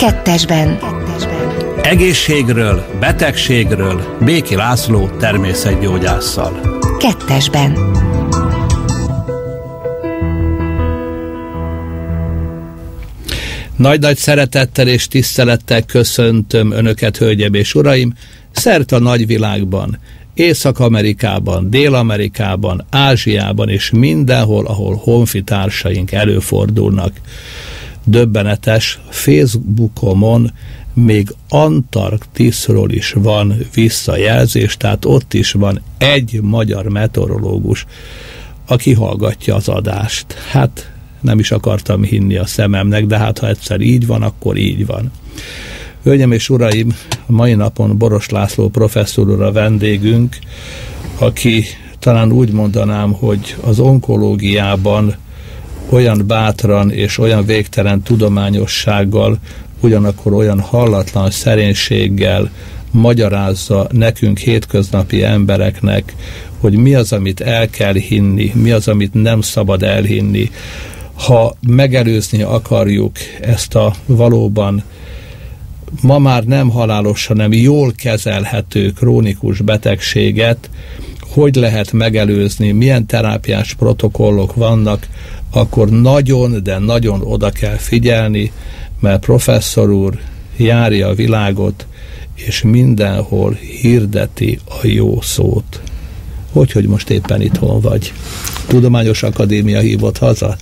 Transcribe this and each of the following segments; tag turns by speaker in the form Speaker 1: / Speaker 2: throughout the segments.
Speaker 1: Kettesben.
Speaker 2: Egészségről, betegségről Béki László természetgyógyásszal.
Speaker 1: Kettesben.
Speaker 2: Nagy-nagy szeretettel és tisztelettel köszöntöm Önöket, hölgyem és uraim, szert a nagyvilágban, Észak-Amerikában, Dél-Amerikában, Ázsiában és mindenhol, ahol honfitársaink előfordulnak. Döbbenetes, Facebookomon még Antarktiszról is van visszajelzés, tehát ott is van egy magyar meteorológus, aki hallgatja az adást. Hát nem is akartam hinni a szememnek, de hát ha egyszer így van, akkor így van. Hölgyem és uraim, a mai napon Boros László professzor úr a vendégünk, aki talán úgy mondanám, hogy az onkológiában olyan bátran és olyan végtelen tudományossággal, ugyanakkor olyan hallatlan szerénységgel magyarázza nekünk hétköznapi embereknek, hogy mi az, amit el kell hinni, mi az, amit nem szabad elhinni. Ha megelőzni akarjuk ezt a valóban ma már nem halálos, hanem jól kezelhető krónikus betegséget, hogy lehet megelőzni, milyen terápiás protokollok vannak, akkor nagyon, de nagyon oda kell figyelni, mert professzor úr járja a világot, és mindenhol hirdeti a jó szót. Hogy, hogy most éppen itthon vagy? Tudományos Akadémia hívott haza?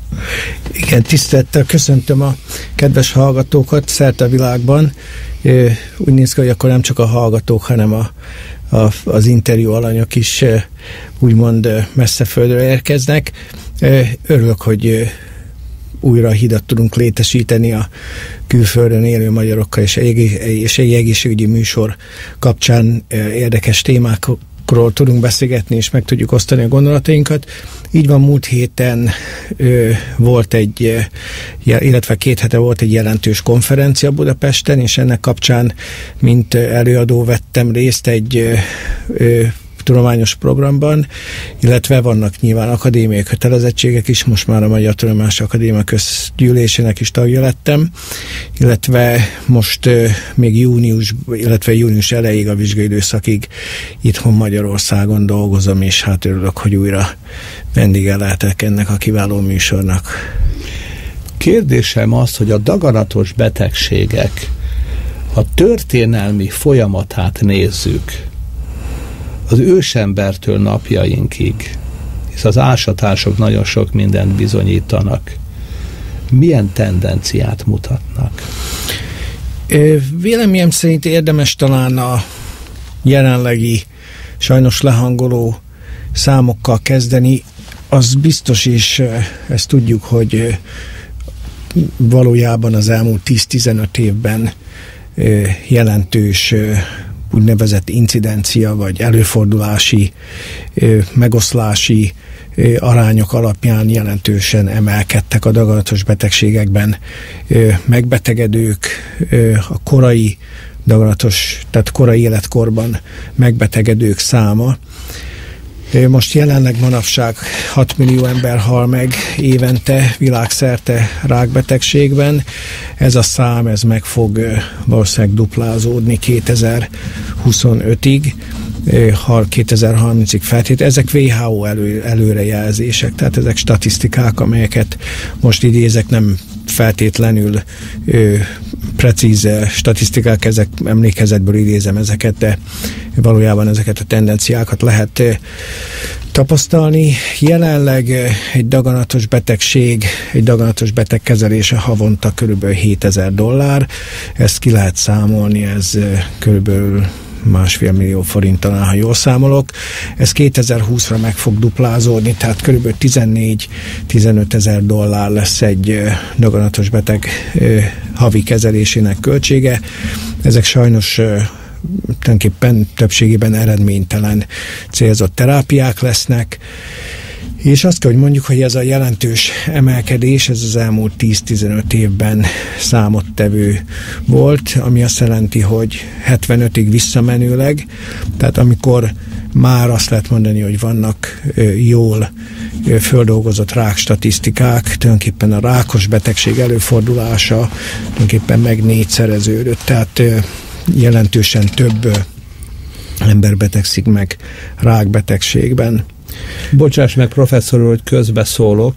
Speaker 3: Igen, tisztelettel köszöntöm a kedves hallgatókat szerte a világban. Úgy néz ki, hogy akkor nem csak a hallgatók, hanem a, a, az interjú alanyok is úgymond messze földre érkeznek. Örülök, hogy újra hidat tudunk létesíteni a külföldön élő magyarokkal, és egy, és egy egészségügyi műsor kapcsán érdekes témákról tudunk beszélgetni, és meg tudjuk osztani a gondolatainkat. Így van, múlt héten ö, volt egy, illetve két hete volt egy jelentős konferencia Budapesten, és ennek kapcsán, mint előadó vettem részt egy ö, tudományos programban, illetve vannak nyilván akadémiai kötelezettségek is, most már a Magyar Tudományos Akadémia közgyűlésének is tagja lettem, illetve most még június, illetve június elejéig a vizsgai időszakig itthon Magyarországon dolgozom, és hát örülök, hogy újra vendége lehetek ennek a kiváló műsornak.
Speaker 2: Kérdésem az, hogy a daganatos betegségek a történelmi folyamatát nézzük, az ősembertől napjainkig, hisz az ásatások nagyon sok mindent bizonyítanak. Milyen tendenciát mutatnak?
Speaker 3: Véleményem szerint érdemes talán a jelenlegi sajnos lehangoló számokkal kezdeni. Az biztos, és ezt tudjuk, hogy valójában az elmúlt 10-15 évben jelentős úgynevezett incidencia vagy előfordulási, megoszlási arányok alapján jelentősen emelkedtek a daganatos betegségekben megbetegedők, a korai daganatos, tehát korai életkorban megbetegedők száma. Most jelenleg manapság 6 millió ember hal meg évente világszerte rákbetegségben. Ez a szám ez meg fog valószínűleg duplázódni 2025-ig hal 2030-ig feltét. Ezek WHO elő, előrejelzések, tehát ezek statisztikák, amelyeket most idézek, nem feltétlenül ö, precíz statisztikák, ezek emlékezetből idézem ezeket, de valójában ezeket a tendenciákat lehet ö, tapasztalni. Jelenleg egy daganatos betegség, egy daganatos beteg kezelése havonta körülbelül 7000 dollár. Ezt ki lehet számolni, ez körülbelül másfél millió forint talán, ha jól számolok. Ez 2020-ra meg fog duplázódni, tehát kb. 14-15 ezer dollár lesz egy daganatos beteg havi kezelésének költsége. Ezek sajnos tulajdonképpen többségében eredménytelen célzott terápiák lesznek. És azt kell, hogy mondjuk, hogy ez a jelentős emelkedés, ez az elmúlt 10-15 évben számottevő volt, ami azt jelenti, hogy 75-ig visszamenőleg, tehát amikor már azt lehet mondani, hogy vannak jól földolgozott rák statisztikák, tulajdonképpen a rákos betegség előfordulása tulajdonképpen meg négyszereződött, tehát jelentősen több ember betegszik meg rákbetegségben.
Speaker 2: Bocsáss meg, professzor hogy közbeszólok.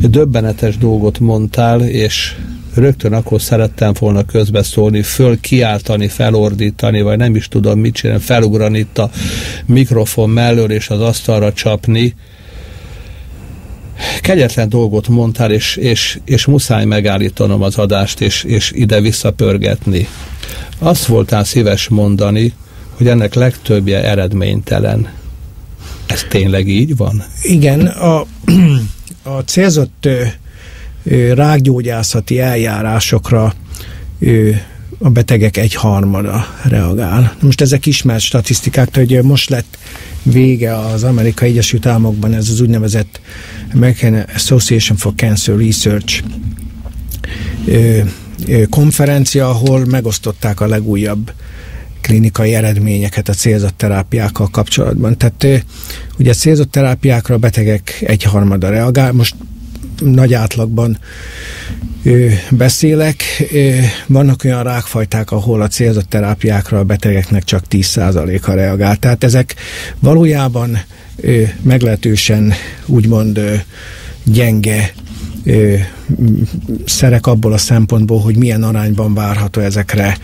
Speaker 2: Döbbenetes dolgot mondtál, és rögtön akkor szerettem volna közbeszólni, föl kiáltani, felordítani, vagy nem is tudom mit csinálni, felugrani itt a mikrofon mellől és az asztalra csapni. Kegyetlen dolgot mondtál, és, és, és muszáj megállítanom az adást, és, és ide visszapörgetni. Azt voltál szíves mondani, hogy ennek legtöbbje eredménytelen. Ez tényleg így van?
Speaker 3: Igen, a, a célzott rákgyógyászati eljárásokra a betegek egy harmada reagál. Most ezek ismert statisztikák, hogy most lett vége az Amerikai Egyesült Államokban ez az úgynevezett American Association for Cancer Research konferencia, ahol megosztották a legújabb klinikai eredményeket a célzott terápiákkal kapcsolatban. Tehát ugye a célzott terápiákra a betegek egyharmada reagál. Most nagy átlagban ö, beszélek. Ö, vannak olyan rákfajták, ahol a célzott terápiákra a betegeknek csak 10%-a reagál. Tehát ezek valójában ö, meglehetősen úgymond ö, gyenge ö, szerek abból a szempontból, hogy milyen arányban várható ezekre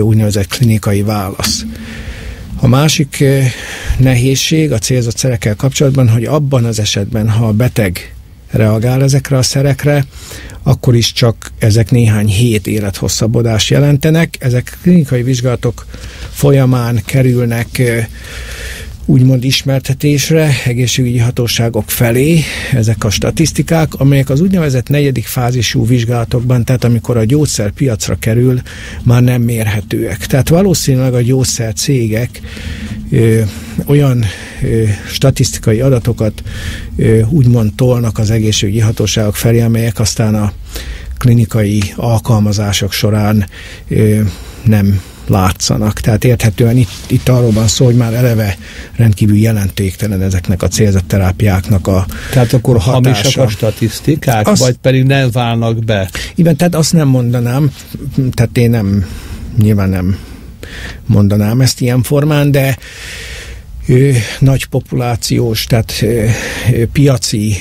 Speaker 3: úgynevezett klinikai válasz. A másik nehézség a célzott szerekkel kapcsolatban, hogy abban az esetben, ha a beteg reagál ezekre a szerekre, akkor is csak ezek néhány hét élethosszabbodást jelentenek. Ezek klinikai vizsgálatok folyamán kerülnek úgymond ismertetésre egészségügyi hatóságok felé ezek a statisztikák, amelyek az úgynevezett negyedik fázisú vizsgálatokban, tehát amikor a gyógyszer piacra kerül, már nem mérhetőek. Tehát valószínűleg a gyógyszer cégek ö, olyan ö, statisztikai adatokat ö, úgymond tolnak az egészségügyi hatóságok felé, amelyek aztán a klinikai alkalmazások során ö, nem látszanak. Tehát érthetően itt, itt arról van szó, hogy már eleve rendkívül jelentéktelen ezeknek a célzott terápiáknak a
Speaker 2: Tehát akkor hatása. hamisak a statisztikák, azt, vagy pedig nem válnak be?
Speaker 3: Igen, tehát azt nem mondanám, tehát én nem, nyilván nem mondanám ezt ilyen formán, de nagy populációs, tehát piaci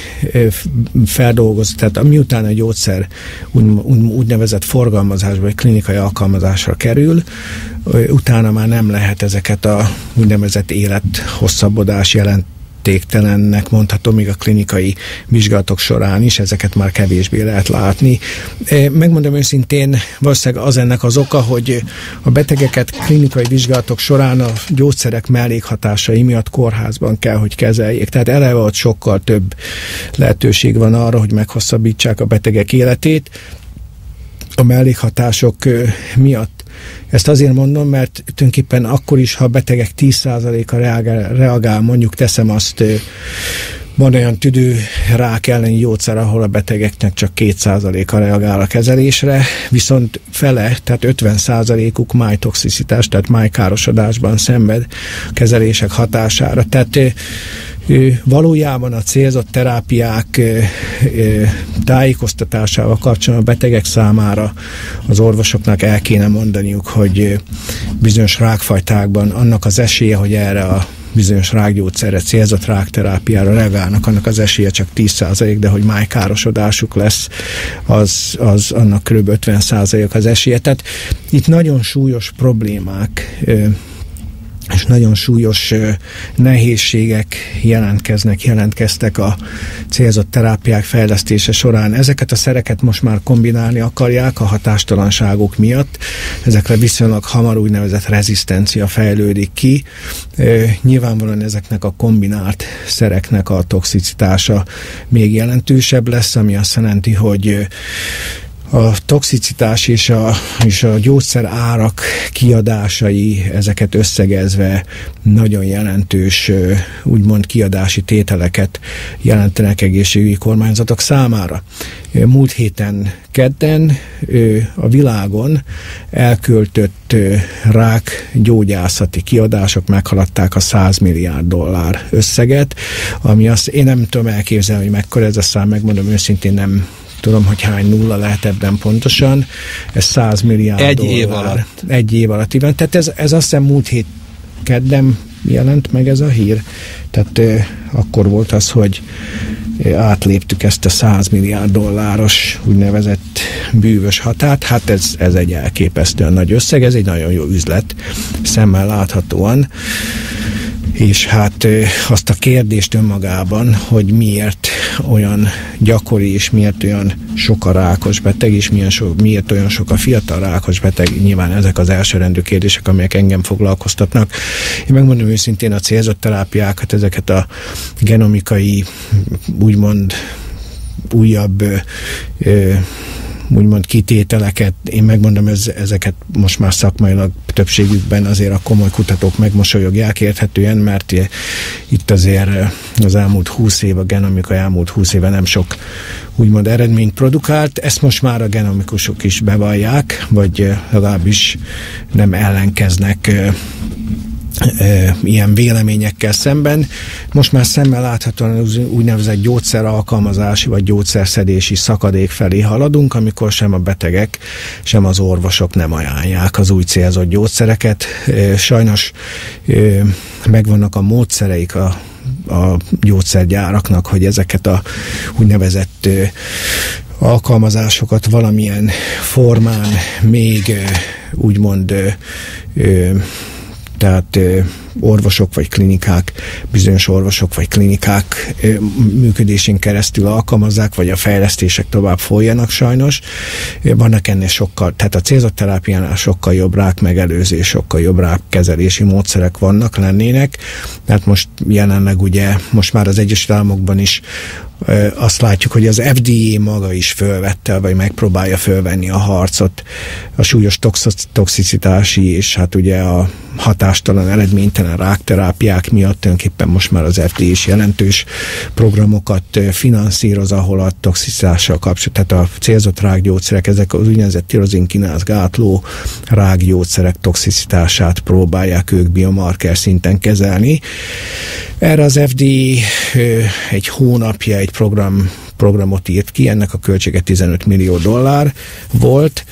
Speaker 3: feldolgozás, tehát miután a gyógyszer úgy, úgynevezett forgalmazásba, vagy klinikai alkalmazásra kerül, utána már nem lehet ezeket a úgynevezett élethosszabbodás jelent értéktelennek mondható még a klinikai vizsgálatok során is, ezeket már kevésbé lehet látni. E, megmondom őszintén, valószínűleg az ennek az oka, hogy a betegeket klinikai vizsgálatok során a gyógyszerek mellékhatásai miatt kórházban kell, hogy kezeljék. Tehát eleve ott sokkal több lehetőség van arra, hogy meghosszabbítsák a betegek életét. A mellékhatások miatt ezt azért mondom, mert tulajdonképpen akkor is, ha a betegek 10%-a reagál, reagál, mondjuk teszem azt, van olyan tüdő rák elleni gyógyszer, ahol a betegeknek csak 2%-a reagál a kezelésre, viszont fele, tehát 50%-uk májtoxicitás, tehát májkárosodásban szenved kezelések hatására. Tehát valójában a célzott terápiák tájékoztatásával kapcsolatban a betegek számára az orvosoknak el kéne mondaniuk, hogy bizonyos rákfajtákban annak az esélye, hogy erre a bizonyos rákgyógyszerre, célzott rákterápiára reagálnak, annak az esélye csak 10%, de hogy májkárosodásuk lesz, az, az annak kb. 50% az esélye. Tehát itt nagyon súlyos problémák és nagyon súlyos nehézségek jelentkeznek, jelentkeztek a célzott terápiák fejlesztése során. Ezeket a szereket most már kombinálni akarják a hatástalanságok miatt. Ezekre viszonylag hamar úgynevezett rezisztencia fejlődik ki. Nyilvánvalóan ezeknek a kombinált szereknek a toxicitása még jelentősebb lesz, ami azt jelenti, hogy a toxicitás és a, és a gyógyszer árak kiadásai, ezeket összegezve nagyon jelentős, úgymond kiadási tételeket jelentenek egészségügyi kormányzatok számára. Múlt héten kedden a világon elköltött rák gyógyászati kiadások meghaladták a 100 milliárd dollár összeget, ami azt én nem tudom elképzelni, hogy mekkora ez a szám, megmondom őszintén nem tudom, hogy hány nulla lehet ebben pontosan. Ez 100 milliárd
Speaker 2: Egy
Speaker 3: dollár.
Speaker 2: év alatt.
Speaker 3: Egy év alatt, igen. Tehát ez, ez azt hiszem múlt hét kedden jelent meg ez a hír. Tehát eh, akkor volt az, hogy átléptük ezt a 100 milliárd dolláros úgynevezett bűvös határt. Hát ez, ez egy elképesztően nagy összeg, ez egy nagyon jó üzlet, szemmel láthatóan és hát azt a kérdést önmagában, hogy miért olyan gyakori, és miért olyan sok a rákos beteg, és milyen so, miért olyan sok a fiatal rákos beteg, nyilván ezek az elsőrendű kérdések, amelyek engem foglalkoztatnak. Én megmondom őszintén a célzott terápiákat, ezeket a genomikai, úgymond újabb ö, úgymond kitételeket, én megmondom, ez, ezeket most már szakmailag többségükben azért a komoly kutatók megmosolyogják érthetően, mert itt azért az elmúlt húsz év, a genomika elmúlt húsz éve nem sok úgymond eredményt produkált, ezt most már a genomikusok is bevallják, vagy legalábbis nem ellenkeznek e, ilyen véleményekkel szemben. Most már szemmel láthatóan az úgynevezett gyógyszer alkalmazási vagy gyógyszerszedési szakadék felé haladunk, amikor sem a betegek, sem az orvosok nem ajánlják az új célzott gyógyszereket. E, sajnos e, megvannak a módszereik a a gyógyszergyáraknak, hogy ezeket a úgynevezett alkalmazásokat valamilyen formán még úgymond tehát orvosok vagy klinikák, bizonyos orvosok vagy klinikák működésén keresztül alkalmazzák, vagy a fejlesztések tovább folyjanak sajnos. Vannak ennél sokkal, tehát a célzott terápiánál sokkal jobb rák megelőzés, sokkal jobb rák kezelési módszerek vannak, lennének. Tehát most jelenleg ugye, most már az Egyesült Államokban is azt látjuk, hogy az FDA maga is fölvette, vagy megpróbálja fölvenni a harcot a súlyos toxicitási és hát ugye a hatástalan, eredménytelen rákterápiák miatt tulajdonképpen most már az FDA is jelentős programokat finanszíroz, ahol a toxicitással kapcsolatban, tehát a célzott rákgyógyszerek, ezek az úgynevezett tirozinkináz gátló rákgyógyszerek toxicitását próbálják ők biomarker szinten kezelni. Erre az FDA egy hónapja egy program, programot írt ki, ennek a költsége 15 millió dollár volt,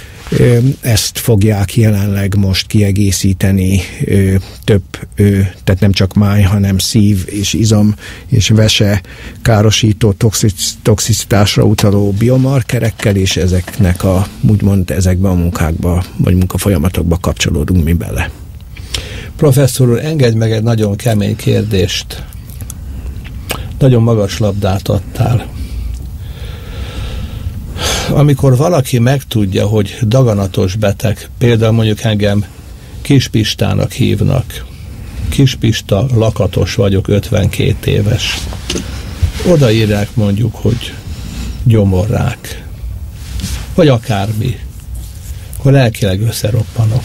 Speaker 3: ezt fogják jelenleg most kiegészíteni több, tehát nem csak máj, hanem szív és izom és vese károsító toxicitásra utaló biomarkerekkel, és ezeknek a, úgymond ezekben a munkákba, vagy munkafolyamatokba kapcsolódunk mi bele.
Speaker 2: Professzor úr, engedj meg egy nagyon kemény kérdést. Nagyon magas labdát adtál amikor valaki megtudja, hogy daganatos beteg, például mondjuk engem Kispistának hívnak, Kispista, lakatos vagyok, 52 éves. Odaírják mondjuk, hogy gyomorrák, vagy akármi, akkor lelkileg összeroppanok.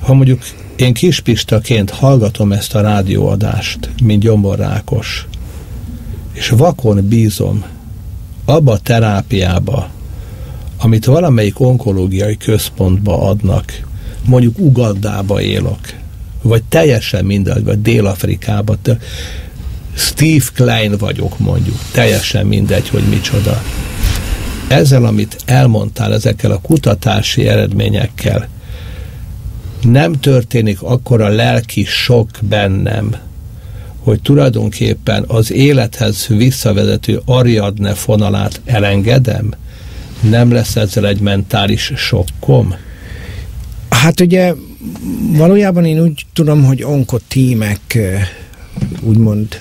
Speaker 2: Ha mondjuk én kispistaként hallgatom ezt a rádióadást, mint gyomorrákos, és vakon bízom abba a terápiába, amit valamelyik onkológiai központba adnak, mondjuk Ugandába élok, vagy teljesen mindegy, vagy Dél-Afrikába, Steve Klein vagyok mondjuk, teljesen mindegy, hogy micsoda. Ezzel, amit elmondtál, ezekkel a kutatási eredményekkel, nem történik akkor a lelki sok bennem, hogy tulajdonképpen az élethez visszavezető Ariadne fonalát elengedem? Nem lesz ezzel egy mentális sokkom?
Speaker 3: Hát ugye valójában én úgy tudom, hogy onkotímek úgymond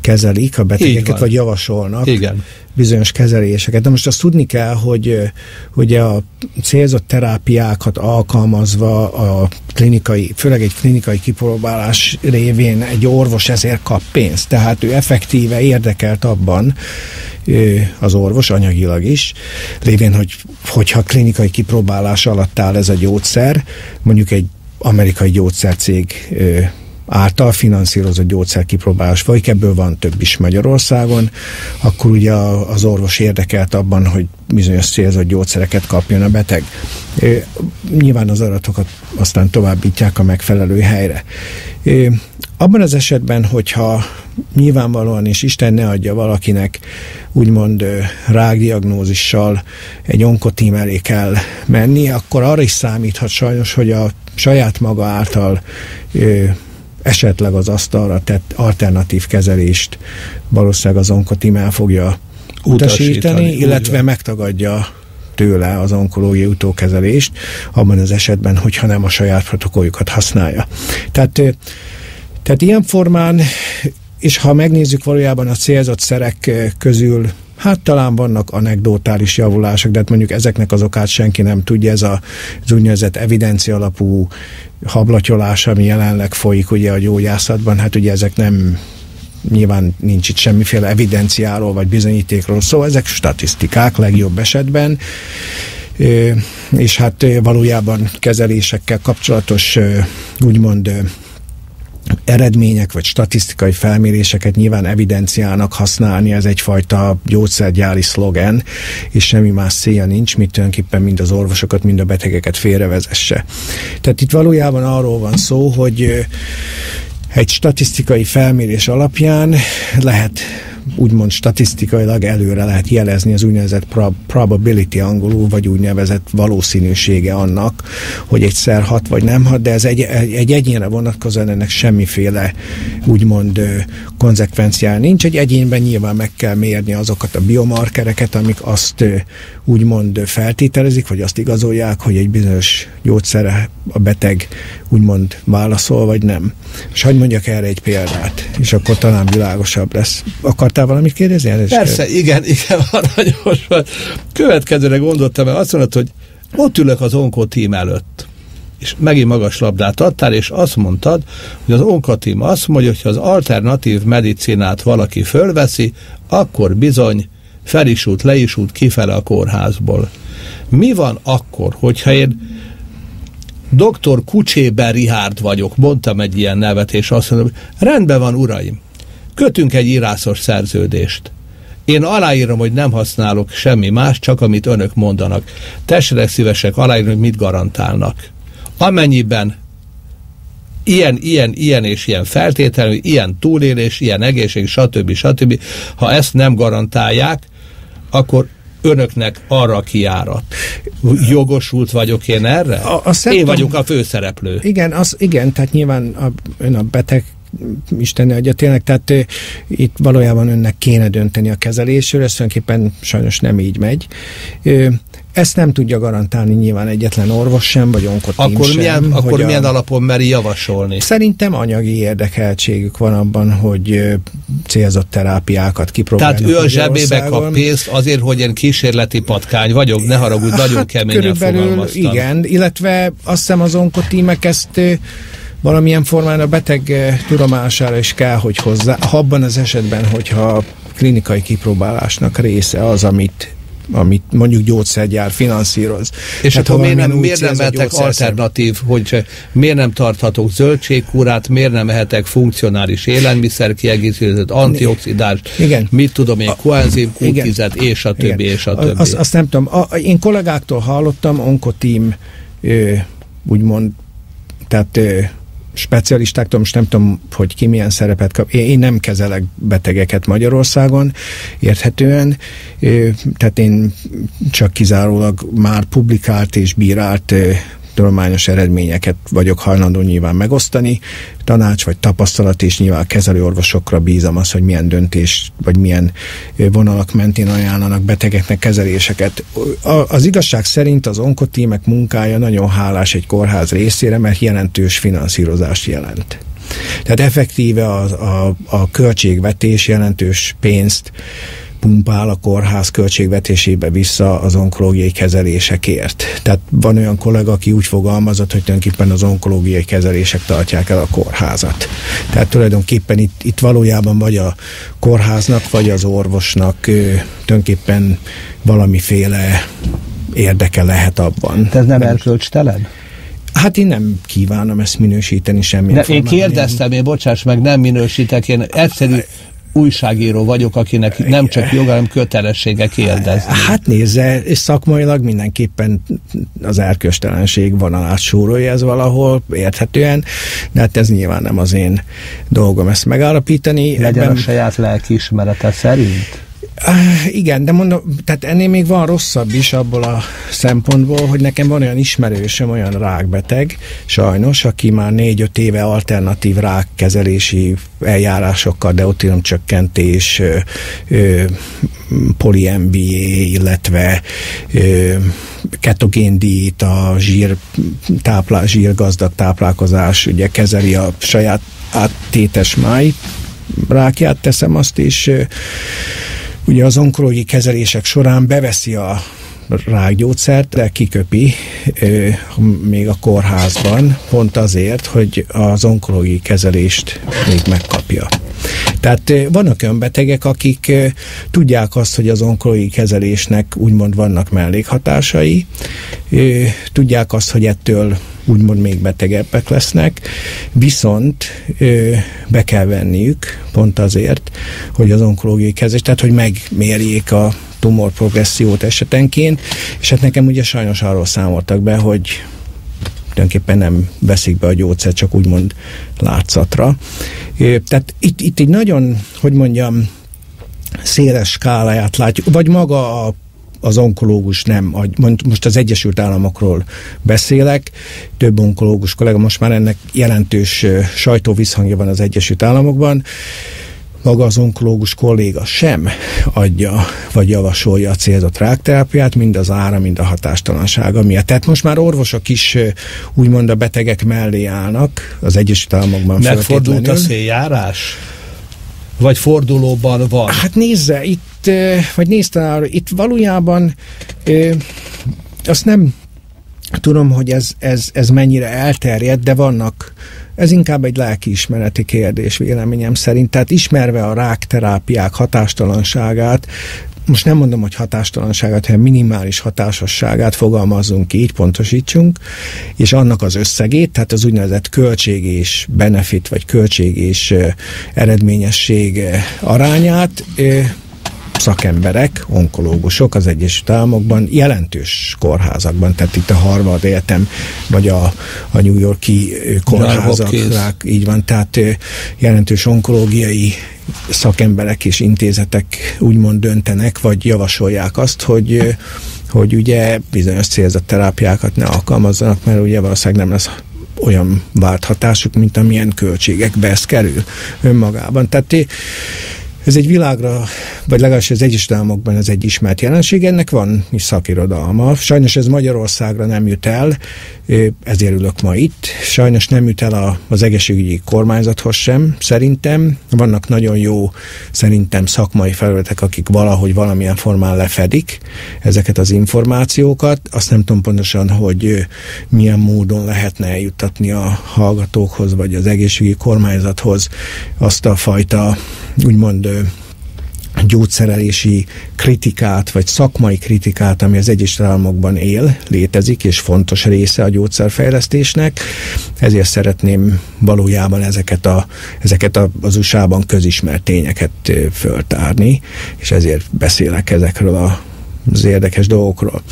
Speaker 3: kezelik a betegeket, vagy javasolnak
Speaker 2: Igen.
Speaker 3: bizonyos kezeléseket. De most azt tudni kell, hogy hogy a célzott terápiákat alkalmazva a klinikai, főleg egy klinikai kipróbálás révén egy orvos ezért kap pénzt. Tehát ő effektíve érdekelt abban, az orvos anyagilag is, lévén, hogy, hogyha klinikai kipróbálás alatt áll ez a gyógyszer, mondjuk egy amerikai gyógyszercég által finanszírozott gyógyszerkipróbálás folyik, ebből van több is Magyarországon, akkor ugye az orvos érdekelt abban, hogy bizonyos célzott gyógyszereket kapjon a beteg. Nyilván az adatokat aztán továbbítják a megfelelő helyre. Abban az esetben, hogyha nyilvánvalóan, és Isten ne adja valakinek úgymond rákdiagnózissal egy onkotím elé kell menni, akkor arra is számíthat sajnos, hogy a saját maga által esetleg az asztalra tett alternatív kezelést valószínűleg az onkotim el fogja utasítani, utasítani illetve úgy megtagadja tőle az onkológiai utókezelést, abban az esetben, hogyha nem a saját protokolljukat használja. Tehát, tehát ilyen formán, és ha megnézzük valójában a célzott szerek közül Hát talán vannak anekdotális javulások, de hát mondjuk ezeknek az okát senki nem tudja. Ez a, az úgynevezett evidencia alapú hablatyolás, ami jelenleg folyik ugye a gyógyászatban, hát ugye ezek nem nyilván nincs itt semmiféle evidenciáról vagy bizonyítékról szó, ezek statisztikák legjobb esetben, és hát valójában kezelésekkel kapcsolatos úgymond eredmények vagy statisztikai felméréseket nyilván evidenciának használni, ez egyfajta gyógyszergyári szlogen, és semmi más célja nincs, mint tulajdonképpen mind az orvosokat, mind a betegeket félrevezesse. Tehát itt valójában arról van szó, hogy egy statisztikai felmérés alapján lehet úgymond statisztikailag előre lehet jelezni az úgynevezett probability angolul, vagy úgynevezett valószínűsége annak, hogy egy szer hat vagy nem hat, de ez egy, egy egyénre vonatkozóan ennek semmiféle úgymond konzekvenciája nincs. Egy egyénben nyilván meg kell mérni azokat a biomarkereket, amik azt úgymond feltételezik, vagy azt igazolják, hogy egy bizonyos gyógyszere a beteg úgymond válaszol, vagy nem. És hagyd mondjak erre egy példát, és akkor talán világosabb lesz. Akartál valamit kérdezni?
Speaker 2: Persze, kérdezni? igen, igen, aranyos volt. Következőre gondoltam, mert azt mondod, hogy ott ülök az onkotím előtt és megint magas labdát adtál, és azt mondtad, hogy az onkotim azt mondja, hogy ha az alternatív medicinát valaki fölveszi, akkor bizony fel is út, le is út kifele a kórházból. Mi van akkor, hogyha én Dr. Kucséber Rihárd vagyok, mondtam egy ilyen nevet, és azt mondom, rendben van, uraim, kötünk egy írásos szerződést. Én aláírom, hogy nem használok semmi más, csak amit önök mondanak. Tessenek szívesek aláírni, hogy mit garantálnak. Amennyiben ilyen, ilyen, ilyen és ilyen feltételű, ilyen túlélés, ilyen egészség, stb. stb. Ha ezt nem garantálják, akkor önöknek arra kiárat. Jogosult vagyok én erre? A, a én vagyok a főszereplő.
Speaker 3: Igen, az, igen tehát nyilván a, ön a beteg Isten adja tényleg, tehát itt valójában önnek kéne dönteni a kezelésről, ez tulajdonképpen sajnos nem így megy. Ezt nem tudja garantálni nyilván egyetlen orvos sem, vagy onkotim
Speaker 2: akkor sem. Milyen, akkor a, milyen alapon meri javasolni?
Speaker 3: Szerintem anyagi érdekeltségük van abban, hogy célzott terápiákat kipróbálnak.
Speaker 2: Tehát ő a zsebébe kap pénzt azért, hogy én kísérleti patkány vagyok, ne haragudj, nagyon hát, keményen fogalmaztam.
Speaker 3: igen, illetve azt hiszem az onkotímek ezt valamilyen formán a beteg tudomására is kell, hogy hozzá, abban az esetben, hogyha klinikai kipróbálásnak része az, amit amit mondjuk gyógyszergyár finanszíroz.
Speaker 2: És hát, ha miért nem, miért nem mehetek alternatív, hogy miért nem tarthatok zöldségkúrát, miért nem mehetek funkcionális élelmiszer kiegészítőt, antioxidást, igen. mit tudom én, koenzim, kultizet, és a többi, igen. és a többi.
Speaker 3: Azt, azt nem tudom. A, én kollégáktól hallottam, onkotim úgymond, tehát specialistáktól, most nem tudom, hogy ki milyen szerepet kap. Én, nem kezelek betegeket Magyarországon, érthetően, tehát én csak kizárólag már publikált és bírált tudományos eredményeket vagyok hajlandó nyilván megosztani, tanács vagy tapasztalat, és nyilván kezelőorvosokra bízom az, hogy milyen döntés, vagy milyen vonalak mentén ajánlanak betegeknek kezeléseket. Az igazság szerint az onkotímek munkája nagyon hálás egy kórház részére, mert jelentős finanszírozást jelent. Tehát effektíve a, a, a költségvetés jelentős pénzt pumpál a kórház költségvetésébe vissza az onkológiai kezelésekért. Tehát van olyan kollega, aki úgy fogalmazott, hogy tulajdonképpen az onkológiai kezelések tartják el a kórházat. Tehát tulajdonképpen itt, itt valójában vagy a kórháznak, vagy az orvosnak tulajdonképpen valamiféle érdeke lehet abban.
Speaker 2: Ez nem erkölcstelen?
Speaker 3: Hát én nem kívánom ezt minősíteni semmi.
Speaker 2: De én kérdeztem, én bocsáss meg, nem minősítek, én egyszerű újságíró vagyok, akinek nem csak joga, hanem kötelessége kérdezni.
Speaker 3: Hát nézze, és szakmailag mindenképpen az erköstelenség vonalát súrolja ez valahol, érthetően, de hát ez nyilván nem az én dolgom ezt megállapítani.
Speaker 2: Legyen Ebben... a saját lelkiismerete szerint?
Speaker 3: Igen, de mondom, tehát ennél még van rosszabb is abból a szempontból, hogy nekem van olyan ismerősöm, olyan rákbeteg, sajnos, aki már négy-öt éve alternatív rákkezelési eljárásokkal, deutilomcsökkentés, poli-MBA, illetve ö, ketogéndiéta, zsír, táplá, zsírgazdag táplálkozás, ugye kezeli a saját áttétes máj rákját, teszem azt is, ugye az onkológiai kezelések során beveszi a rákgyógyszert, de kiköpi ö, még a kórházban, pont azért, hogy az onkológiai kezelést még megkapja. Tehát vannak olyan betegek, akik tudják azt, hogy az onkológiai kezelésnek úgymond vannak mellékhatásai, tudják azt, hogy ettől úgymond még betegebbek lesznek, viszont ö, be kell venniük pont azért, hogy az onkológiai kezelés, tehát hogy megmérjék a tumor progressziót esetenként, és hát nekem ugye sajnos arról számoltak be, hogy tulajdonképpen nem veszik be a gyógyszer, csak úgymond látszatra. Tehát itt, itt egy nagyon, hogy mondjam, széles skáláját látjuk, vagy maga a az onkológus nem, most az Egyesült Államokról beszélek, több onkológus kollega, most már ennek jelentős sajtóvisszhangja van az Egyesült Államokban, maga az onkológus kolléga sem adja, vagy javasolja a célzott rákterápiát, mind az ára, mind a hatástalansága miatt. Tehát most már orvosok is úgymond a betegek mellé állnak az Egyesült Államokban.
Speaker 2: Megfordult a széljárás? Vagy fordulóban van?
Speaker 3: Hát nézze, itt, vagy nézte, itt valójában azt nem tudom, hogy ez, ez, ez mennyire elterjedt, de vannak ez inkább egy lelkiismereti kérdés véleményem szerint. Tehát ismerve a rákterápiák hatástalanságát, most nem mondom, hogy hatástalanságát, hanem minimális hatásosságát fogalmazzunk így, pontosítsunk, és annak az összegét, tehát az úgynevezett költség és benefit, vagy költség és eredményesség arányát szakemberek, onkológusok az Egyesült Államokban, jelentős kórházakban, tehát itt a Harvard Egyetem, vagy a, a New Yorki kórházak, így van, tehát jelentős onkológiai szakemberek és intézetek úgymond döntenek, vagy javasolják azt, hogy hogy ugye bizonyos célzott terápiákat ne alkalmazzanak, mert ugye valószínűleg nem lesz olyan várt hatásuk, mint amilyen költségekbe ez kerül önmagában. Tehát ez egy világra, vagy legalábbis az Egyesült Államokban ez egy ismert jelenség, ennek van is szakirodalma. Sajnos ez Magyarországra nem jut el, ezért ülök ma itt. Sajnos nem jut el az egészségügyi kormányzathoz sem, szerintem. Vannak nagyon jó, szerintem szakmai felületek, akik valahogy valamilyen formán lefedik ezeket az információkat. Azt nem tudom pontosan, hogy milyen módon lehetne eljuttatni a hallgatókhoz, vagy az egészségügyi kormányzathoz azt a fajta, úgymond gyógyszerelési kritikát, vagy szakmai kritikát, ami az Egyesült Államokban él, létezik, és fontos része a gyógyszerfejlesztésnek. Ezért szeretném valójában ezeket, a, ezeket az USA-ban közismert tényeket föltárni, és ezért beszélek ezekről a az érdekes dolgokról.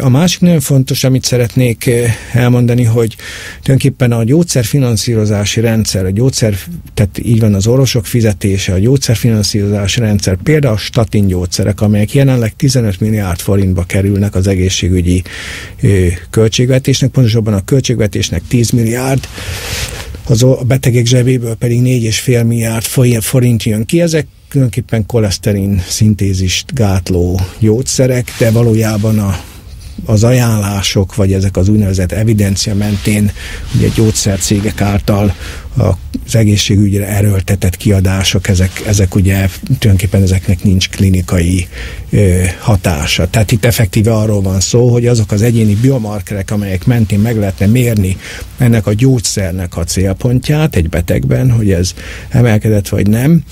Speaker 3: A másik nagyon fontos, amit szeretnék elmondani, hogy tulajdonképpen a gyógyszerfinanszírozási rendszer, a gyógyszer, tehát így van az orvosok fizetése, a gyógyszerfinanszírozási rendszer, például a statin gyógyszerek, amelyek jelenleg 15 milliárd forintba kerülnek az egészségügyi költségvetésnek, pontosabban a költségvetésnek 10 milliárd, az a betegek zsebéből pedig 4,5 milliárd forint jön ki. Ezek tulajdonképpen koleszterin szintézist gátló gyógyszerek, de valójában a az ajánlások, vagy ezek az úgynevezett evidencia mentén ugye gyógyszercégek által az egészségügyre erőltetett kiadások, ezek, ezek ugye tulajdonképpen ezeknek nincs klinikai ö, hatása. Tehát itt effektíve arról van szó, hogy azok az egyéni biomarkerek, amelyek mentén meg lehetne mérni ennek a gyógyszernek a célpontját egy betegben, hogy ez emelkedett vagy nem,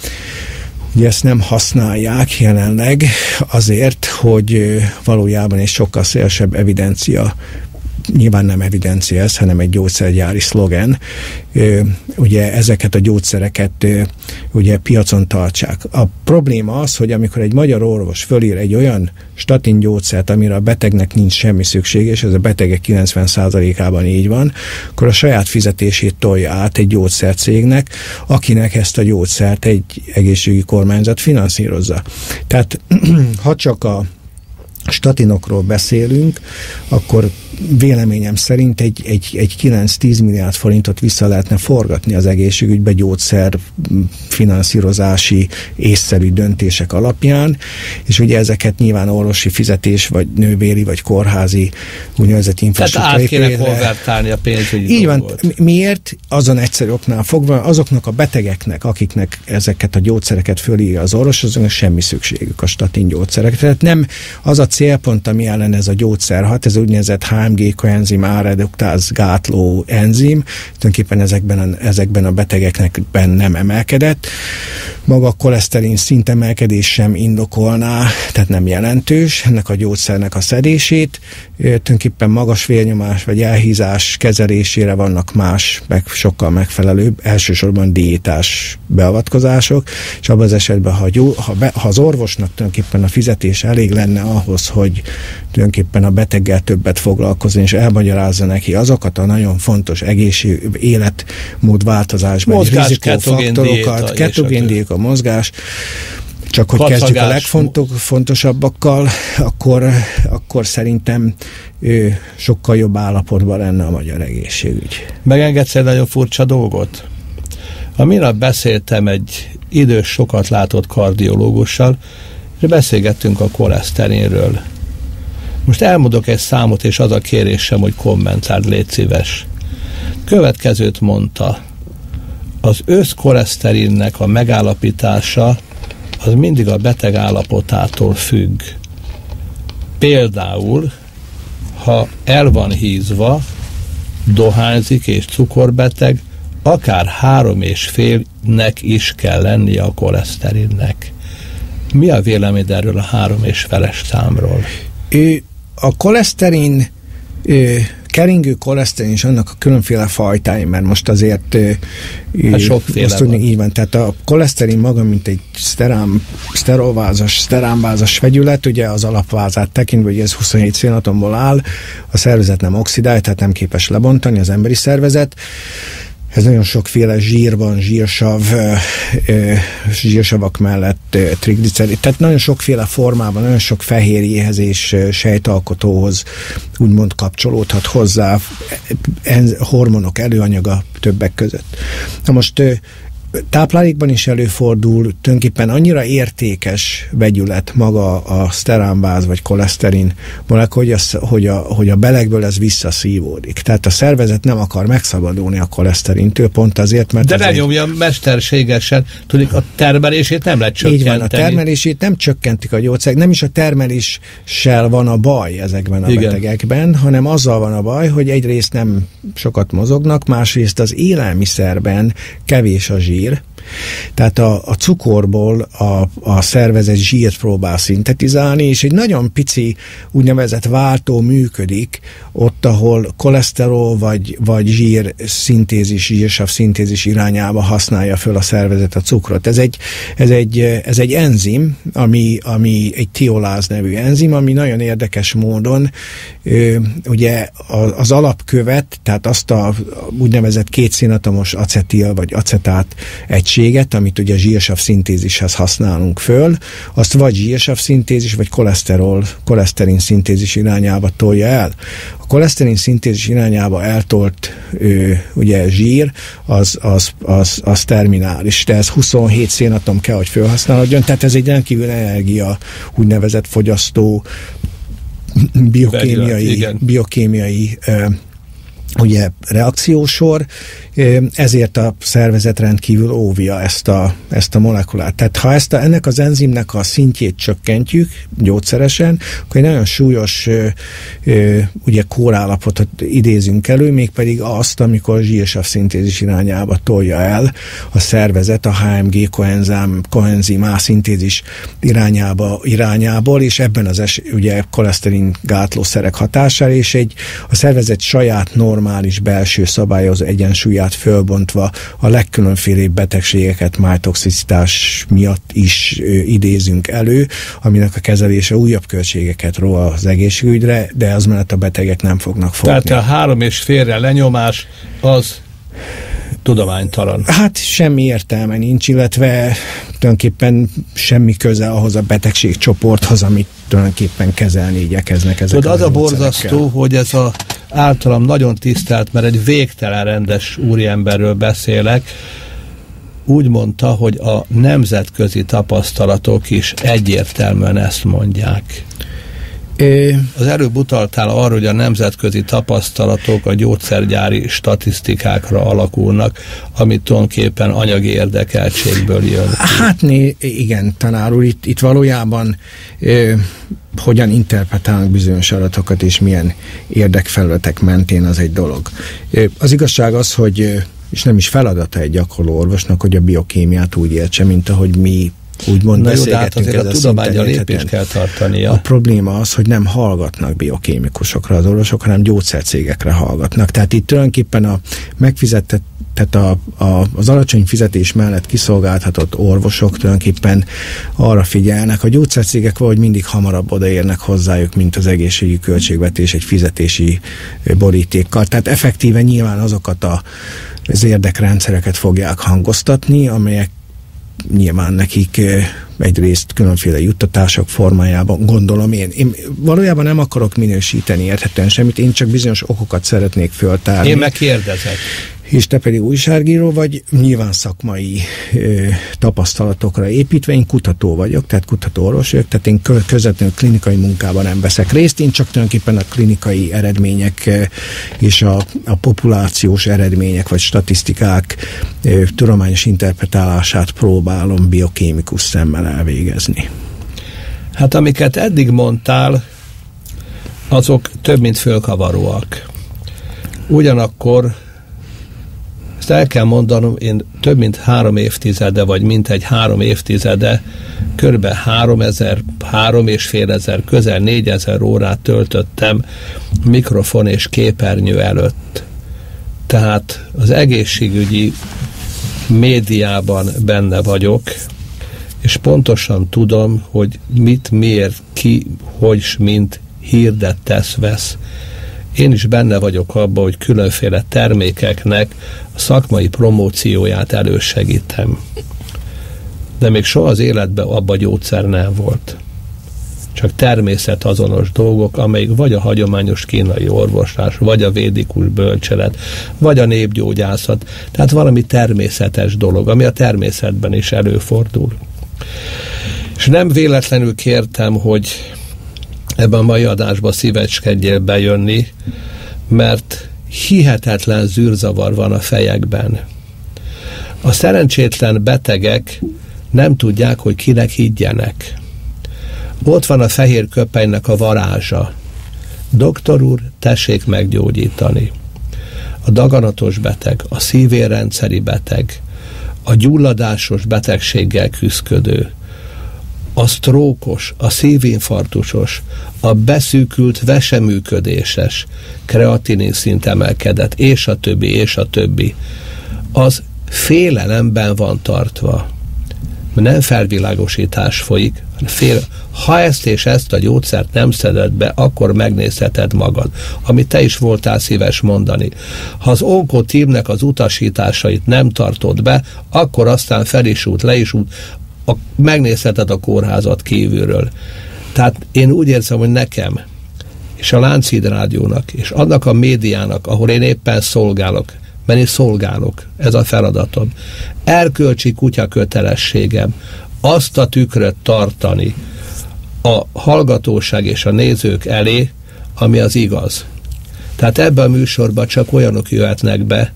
Speaker 3: Ugye ezt nem használják jelenleg azért, hogy valójában egy sokkal szélesebb evidencia nyilván nem evidencia ez, hanem egy gyógyszergyári szlogen, ugye ezeket a gyógyszereket ugye piacon tartsák. A probléma az, hogy amikor egy magyar orvos fölír egy olyan statin gyógyszert, amire a betegnek nincs semmi szükség, és ez a betegek 90%-ában így van, akkor a saját fizetését tolja át egy gyógyszercégnek, akinek ezt a gyógyszert egy egészségügyi kormányzat finanszírozza. Tehát ha csak a statinokról beszélünk, akkor véleményem szerint egy, egy, egy 9-10 milliárd forintot vissza lehetne forgatni az egészségügybe gyógyszer finanszírozási észszerű döntések alapján, és ugye ezeket nyilván orvosi fizetés, vagy nővéri, vagy kórházi úgynevezett infrastruktúra.
Speaker 2: Tehát át kéne konvertálni a pénzügyi
Speaker 3: Így van. Miért? Azon egyszerű oknál fogva, azoknak a betegeknek, akiknek ezeket a gyógyszereket fölírja az orvos, azoknak semmi szükségük a statin gyógyszerek. Tehát nem az a célpont, ami ellen ez a gyógyszer hat, ez úgynevezett HMG koenzim A-reduktáz gátló enzim, tulajdonképpen ezekben a, ezekben a betegeknek nem emelkedett. Maga a koleszterin szintemelkedés sem indokolná, tehát nem jelentős ennek a gyógyszernek a szedését. Tulajdonképpen magas vérnyomás vagy elhízás kezelésére vannak más, meg sokkal megfelelőbb, elsősorban diétás beavatkozások, és abban az esetben, ha, gyó, ha, be, ha az orvosnak tulajdonképpen a fizetés elég lenne ahhoz, hogy tulajdonképpen a beteggel többet foglalkozni, és elmagyarázza neki azokat a nagyon fontos egészség, életmódváltozásban rizikófaktorokat, ketogén a mozgás, csak hogy Kacagás. kezdjük a legfontosabbakkal, akkor, akkor szerintem ő sokkal jobb állapotban lenne a magyar egészségügy.
Speaker 2: Megengedsz egy nagyon furcsa dolgot? A minap beszéltem egy idős, sokat látott kardiológussal, és beszélgettünk a koleszterinről. Most elmondok egy számot, és az a kérésem, hogy kommentáld, légy szíves. Következőt mondta. Az összkoleszterinnek a megállapítása az mindig a beteg állapotától függ. Például, ha el van hízva, dohányzik és cukorbeteg, akár három és félnek is kell lennie a koleszterinnek. Mi a vélemény erről a három és feles számról?
Speaker 3: Ő, a koleszterin keringő koleszterin és annak a különféle fajtái, mert most azért
Speaker 2: hát sokféle azt tudni,
Speaker 3: így van, tehát a koleszterin maga, mint egy szterám, sterolvázas, steránvázas vegyület, ugye az alapvázát tekintve, hogy ez 27 szénatomból áll, a szervezet nem oxidál, tehát nem képes lebontani az emberi szervezet, ez nagyon sokféle zsír van, zsírsav, zsírsavak mellett triglicerid, tehát nagyon sokféle formában, nagyon sok fehérjéhez és sejtalkotóhoz úgymond kapcsolódhat hozzá hormonok előanyaga többek között. Na most táplálékban is előfordul, tulajdonképpen annyira értékes vegyület maga a steránváz vagy koleszterin molekula, hogy, az, hogy, a, hogy a belegből ez visszaszívódik. Tehát a szervezet nem akar megszabadulni a koleszterintől, pont azért, mert...
Speaker 2: De ne nyomja mesterségesen, tudjuk, a termelését nem lehet csökkenteni.
Speaker 3: Így van, a termelését nem csökkentik a gyógyszerek, nem is a termeléssel van a baj ezekben a Igen. betegekben, hanem azzal van a baj, hogy egyrészt nem sokat mozognak, másrészt az élelmiszerben kevés a zsír, zsír, tehát a, a cukorból a, a szervezet zsírt próbál szintetizálni, és egy nagyon pici úgynevezett váltó működik ott, ahol koleszterol vagy, vagy zsír szintézis, zsírsav szintézis irányába használja föl a szervezet a cukrot. Ez egy, ez egy, ez egy enzim, ami, ami egy tioláz nevű enzim, ami nagyon érdekes módon ö, ugye az alapkövet, tehát azt a úgynevezett kétszínatomos acetil vagy acetát egységet, amit ugye a zsírsav szintézishez használunk föl, azt vagy zsírsav szintézis, vagy koleszterol, koleszterin szintézis irányába tolja el. A koleszterin szintézis irányába eltolt ő, ugye zsír, az, az, az, az terminális, de ez 27 szénatom kell, hogy felhasználódjon, tehát ez egy rendkívül energia úgynevezett fogyasztó biokémiai, biokémiai ugye reakciósor, ezért a szervezet rendkívül óvja ezt a, ezt a molekulát. Tehát ha ezt a, ennek az enzimnek a szintjét csökkentjük gyógyszeresen, akkor egy nagyon súlyos ugye kórállapotot idézünk elő, mégpedig azt, amikor a zsírsav szintézis irányába tolja el a szervezet a HMG koenzim, koenzim A szintézis irányába, irányából, és ebben az es, ugye koleszterin gátlószerek hatására, és egy a szervezet saját normális belső szabályozó egyensúlyát fölbontva a legkülönfélébb betegségeket májtoxicitás miatt is idézünk elő, aminek a kezelése újabb költségeket ró az egészségügyre, de az mellett a betegek nem fognak fogni.
Speaker 2: Tehát a három és félre lenyomás az tudománytalan.
Speaker 3: Hát semmi értelme nincs, illetve tulajdonképpen semmi köze ahhoz a betegségcsoporthoz, amit tulajdonképpen kezelni igyekeznek ezek
Speaker 2: Tudod, az a borzasztó, hogy ez a általam nagyon tisztelt, mert egy végtelen rendes úriemberről beszélek, úgy mondta, hogy a nemzetközi tapasztalatok is egyértelműen ezt mondják. Az előbb utaltál arra, hogy a nemzetközi tapasztalatok a gyógyszergyári statisztikákra alakulnak, amit tulajdonképpen anyagi érdekeltségből jön.
Speaker 3: Hát né, igen, tanár úr, itt, itt valójában ö, hogyan interpretálnak bizonyos adatokat, és milyen érdekfelületek mentén az egy dolog. Az igazság az, hogy és nem is feladata egy gyakorló orvosnak, hogy a biokémiát úgy értse, mint ahogy mi úgymond
Speaker 2: Na jó, de hát azért a tudományra lépést kell tartania.
Speaker 3: A probléma az, hogy nem hallgatnak biokémikusokra az orvosok, hanem gyógyszercégekre hallgatnak. Tehát itt tulajdonképpen a megfizetett tehát a, a, az alacsony fizetés mellett kiszolgáltatott orvosok tulajdonképpen arra figyelnek, a gyógyszercégek valahogy mindig hamarabb odaérnek hozzájuk, mint az egészségügyi költségvetés egy fizetési borítékkal. Tehát effektíve nyilván azokat a, az érdekrendszereket fogják hangoztatni, amelyek nyilván nekik egyrészt különféle juttatások formájában gondolom én. Én valójában nem akarok minősíteni érthetően semmit, én csak bizonyos okokat szeretnék föltárni.
Speaker 2: Én megkérdezek
Speaker 3: és te pedig újságíró vagy, nyilván szakmai ö, tapasztalatokra építve, én kutató vagyok, tehát kutató orvos vagyok, tehát én közvetlenül klinikai munkában nem veszek részt, én csak tulajdonképpen a klinikai eredmények és a, a populációs eredmények vagy statisztikák ö, tudományos interpretálását próbálom biokémikus szemmel elvégezni.
Speaker 2: Hát amiket eddig mondtál, azok több mint fölkavaróak. Ugyanakkor ezt el kell mondanom, én több mint három évtizede, vagy mint egy három évtizede, kb. három ezer, három és fél ezer, közel négyezer órát töltöttem mikrofon és képernyő előtt. Tehát az egészségügyi médiában benne vagyok, és pontosan tudom, hogy mit, miért, ki, hogy, mint hirdet tesz, vesz én is benne vagyok abban, hogy különféle termékeknek a szakmai promócióját elősegítem. De még soha az életben abba gyógyszer nem volt. Csak természetazonos dolgok, amelyik vagy a hagyományos kínai orvoslás, vagy a védikus bölcselet, vagy a népgyógyászat. Tehát valami természetes dolog, ami a természetben is előfordul. És nem véletlenül kértem, hogy ebben a mai adásba szívecskedjél bejönni, mert hihetetlen zűrzavar van a fejekben. A szerencsétlen betegek nem tudják, hogy kinek higgyenek. Ott van a fehér köpenynek a varázsa. Doktor úr, tessék meggyógyítani. A daganatos beteg, a szívérrendszeri beteg, a gyulladásos betegséggel küzdködő, a sztrókos, a szívinfarktusos, a beszűkült veseműködéses kreatinin szint emelkedett, és a többi, és a többi, az félelemben van tartva. Nem felvilágosítás folyik, fél. Ha ezt és ezt a gyógyszert nem szeded be, akkor megnézheted magad, amit te is voltál szíves mondani. Ha az onkotímnek az utasításait nem tartod be, akkor aztán fel is út, le is út, a, megnézheted a kórházat kívülről. Tehát én úgy érzem, hogy nekem, és a Láncid Rádiónak, és annak a médiának, ahol én éppen szolgálok, mert én szolgálok, ez a feladatom, erkölcsi kutya kötelességem azt a tükröt tartani, a hallgatóság és a nézők elé, ami az igaz. Tehát ebben a műsorban csak olyanok jöhetnek be,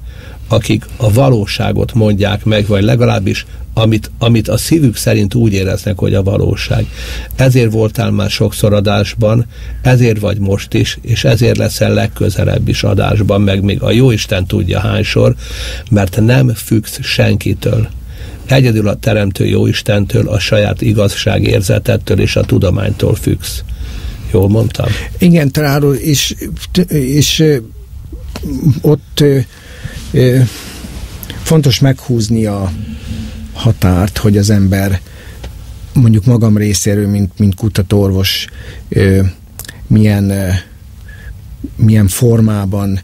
Speaker 2: akik a valóságot mondják meg, vagy legalábbis amit, amit a szívük szerint úgy éreznek, hogy a valóság. Ezért voltál már sokszor adásban, ezért vagy most is, és ezért leszel legközelebb is adásban, meg még a Jóisten tudja hánysor, mert nem függsz senkitől. Egyedül a Teremtő Jóistentől, a saját igazságérzetettől és a tudománytól függsz. Jól mondtam?
Speaker 3: Igen, Tráról, és, és ott fontos meghúzni a határt, hogy az ember mondjuk magam részéről, mint, mint kutatóorvos milyen, milyen formában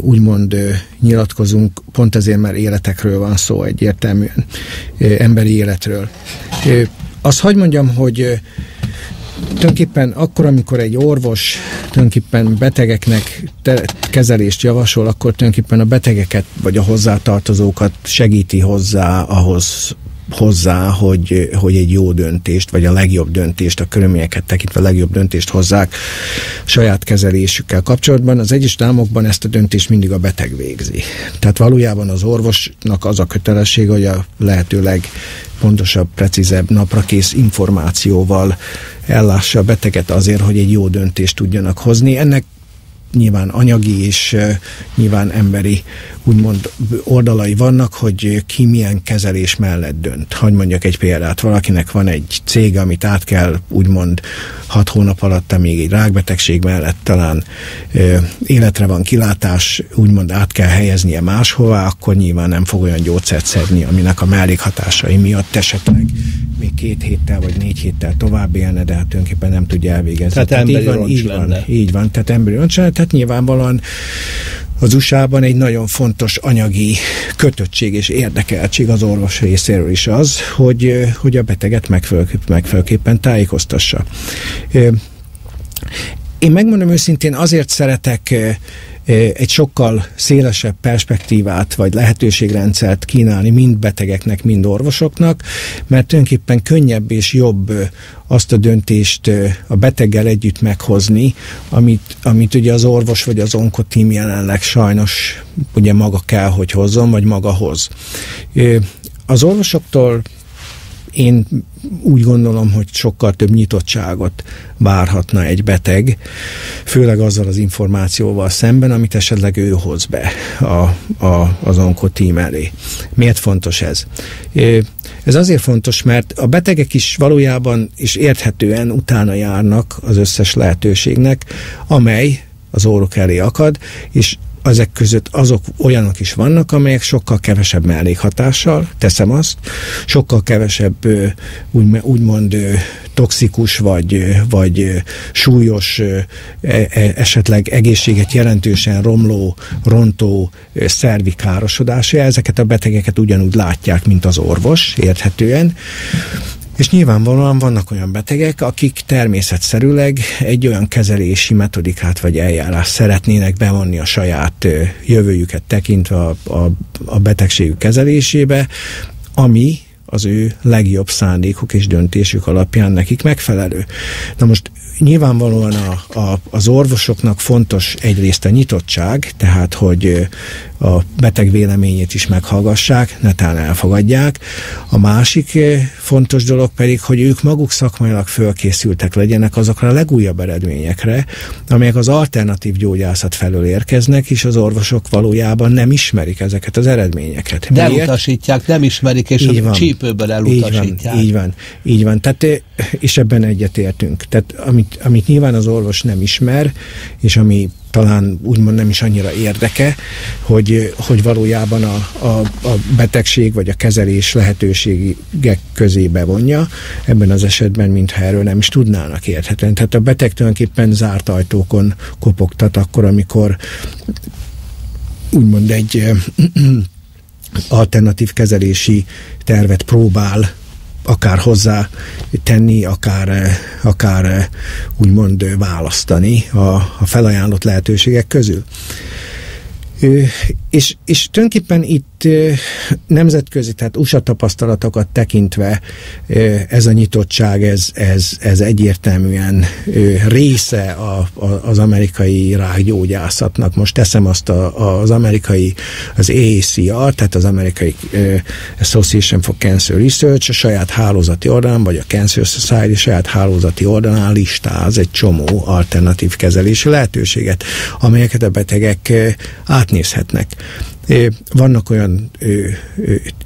Speaker 3: úgymond nyilatkozunk, pont ezért, mert életekről van szó egyértelműen, emberi életről. Azt hagyd mondjam, hogy tulajdonképpen akkor, amikor egy orvos tulajdonképpen betegeknek te- kezelést javasol, akkor tulajdonképpen a betegeket vagy a hozzátartozókat segíti hozzá ahhoz, hozzá, hogy, hogy egy jó döntést, vagy a legjobb döntést, a körülményeket tekintve a legjobb döntést hozzák saját kezelésükkel kapcsolatban. Az egyes államokban ezt a döntést mindig a beteg végzi. Tehát valójában az orvosnak az a kötelessége, hogy a lehetőleg pontosabb, precízebb, naprakész információval ellássa a beteget azért, hogy egy jó döntést tudjanak hozni. Ennek nyilván anyagi és nyilván emberi úgymond oldalai vannak, hogy ki milyen kezelés mellett dönt. Hogy mondjak egy példát, valakinek van egy cég, amit át kell úgymond hat hónap alatt, még egy rákbetegség mellett talán életre van kilátás, úgymond át kell helyeznie máshová, akkor nyilván nem fog olyan gyógyszert szedni, aminek a mellékhatásai miatt esetleg még két héttel vagy négy héttel tovább élne, de hát tulajdonképpen nem tudja elvégezni.
Speaker 2: Tehát, tehát
Speaker 3: így van, így
Speaker 2: lenne.
Speaker 3: van, így van, tehát emberi roncs lenne, tehát nyilvánvalóan az USA-ban egy nagyon fontos anyagi kötöttség és érdekeltség az orvos részéről is az, hogy, hogy a beteget megfelelőképpen tájékoztassa. Én megmondom őszintén, azért szeretek egy sokkal szélesebb perspektívát vagy lehetőségrendszert kínálni mind betegeknek, mind orvosoknak, mert tulajdonképpen könnyebb és jobb azt a döntést a beteggel együtt meghozni, amit, amit ugye az orvos vagy az onkotím jelenleg sajnos ugye maga kell, hogy hozzon, vagy maga hoz. Az orvosoktól én úgy gondolom, hogy sokkal több nyitottságot várhatna egy beteg, főleg azzal az információval szemben, amit esetleg ő hoz be a, a, az onkotím elé. Miért fontos ez? Ez azért fontos, mert a betegek is valójában és érthetően utána járnak az összes lehetőségnek, amely az órok elé akad, és ezek között azok olyanok is vannak, amelyek sokkal kevesebb mellékhatással, teszem azt, sokkal kevesebb úgy, úgymond toxikus vagy, vagy súlyos, e, e, esetleg egészséget jelentősen romló, rontó szervi károsodása. Ezeket a betegeket ugyanúgy látják, mint az orvos, érthetően. És nyilvánvalóan vannak olyan betegek, akik természetszerűleg egy olyan kezelési metodikát vagy eljárás szeretnének bevonni a saját jövőjüket tekintve a, a, a betegségük kezelésébe, ami az ő legjobb szándékuk és döntésük alapján nekik megfelelő. Na most nyilvánvalóan a, a, az orvosoknak fontos egyrészt a nyitottság, tehát hogy a beteg véleményét is meghallgassák, netán elfogadják. A másik fontos dolog pedig, hogy ők maguk szakmailag fölkészültek legyenek azokra a legújabb eredményekre, amelyek az alternatív gyógyászat felől érkeznek, és az orvosok valójában nem ismerik ezeket az eredményeket.
Speaker 2: De elutasítják, nem ismerik, és így a csípőben elutasítják.
Speaker 3: Így van, így van, így van. Tehát, és ebben egyetértünk. Tehát amit, amit nyilván az orvos nem ismer, és ami talán úgymond nem is annyira érdeke, hogy, hogy valójában a, a, a betegség vagy a kezelés lehetőségek közé bevonja, ebben az esetben, mintha erről nem is tudnának érthetően. Tehát a beteg tulajdonképpen zárt ajtókon kopogtat akkor, amikor úgymond egy alternatív kezelési tervet próbál akár hozzá tenni, akár, akár úgymond választani a, a felajánlott lehetőségek közül. És, és tulajdonképpen itt nemzetközi, tehát USA tapasztalatokat tekintve ez a nyitottság, ez, ez, ez egyértelműen része a, a, az amerikai rákgyógyászatnak. Most teszem azt a, az amerikai, az AACR, tehát az amerikai Association for Cancer Research a saját hálózati oldalán, vagy a Cancer Society saját hálózati oldalán listáz egy csomó alternatív kezelési lehetőséget, amelyeket a betegek átnézhetnek. Vannak olyan